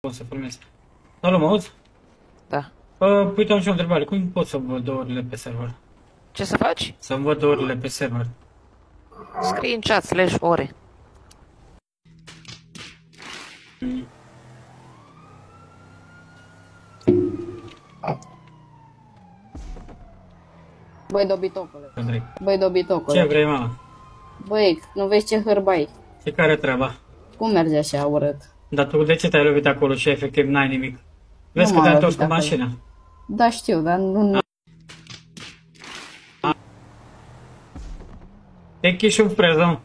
pot să filmez. Salut, mă auzi? Da. Uh, uite, am și o întrebare. Cum pot să văd orele pe server? Ce să faci? Să-mi văd orele pe server. Scrii în chat slash ore. Băi, dobitocule. Andrei. Băi, Ce dobitocule. vrei, mama? Băi, nu vezi ce hârbai? Ce care treaba? Cum merge așa urât? Dar tu de ce te-ai lovit acolo și efectiv n-ai nimic? Vezi Nu că m-am te-ai întors cu lovit acolo. mașina. Da, știu, dar nu... nu... Te chiși în freză.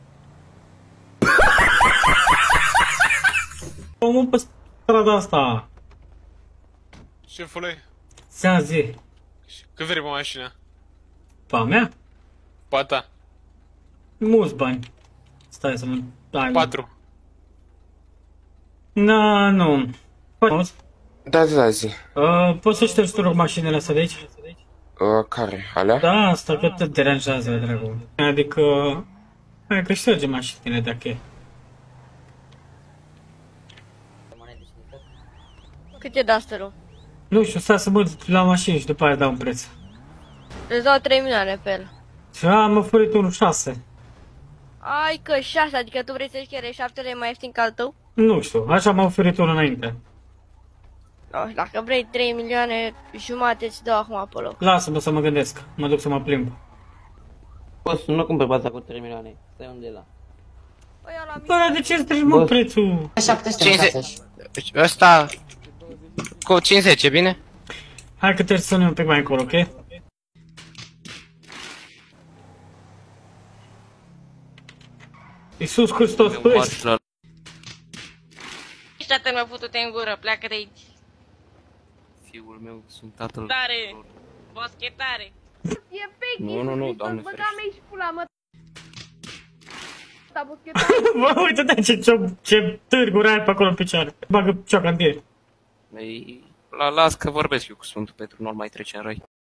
Omul pe strada asta. Șefule, Ți-am zi. cât vrei pe mașină? Pa mea? Pa ta. Mulți bani. Stai să mă... Dai, mă. Patru. Na, nu. Auzi? Da, da, da, zi. Uh, poți să ștergi, te rog, mașinile astea de aici? Uh, care? Alea? Da, asta că te deranjează, dragul. Adică... Hai că șterge mașinile dacă e. Cât e Duster-ul? Nu știu, stai să mă duc la mașină și după aia dau un preț. Îți dau 3 milioane pe el. Și am oferit unul 6. Ai că 6, adică tu vrei să-și chiere 7 lei mai ieftin ca al tău? Nu știu, așa m-a oferit unul înainte. No, dacă vrei 3 milioane jumate, îți dau acum pe loc. Lasă-mă să mă gândesc, mă duc să mă plimb. Boss, nu cumpăr baza cu 3 milioane. Stai unde e la? Păi ăla mic. Bă, de ce îți treci mă Bă. prețul? 750. Ăsta... Cu 50, e bine? Hai că trebuie să ne un pic mai încolo, ok? Iisus Hristos, tu ești? Ești atât mă putut în gură, pleacă de aici. Fiul meu, sunt tatăl. Tare! Boschetare! E fake Nu, nu, nu, doamne băga ferește. mea și pula mă. Da, boscheta. Bă, uite-te ce, ce, ce târguri ai pe acolo în picioare. Bagă cioaca în tine. Ei, la, las că vorbesc eu cu Sfântul Petru, nu mai trece în rai.